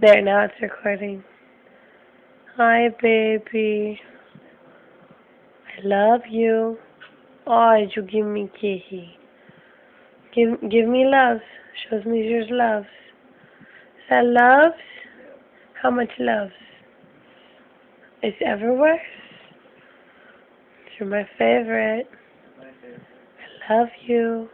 There, now it's recording. Hi, baby. I love you. Oh, you give me kissy. Give, give me loves. Shows me your loves. Is that loves? How much loves? It's everywhere? You're my favorite. I love you.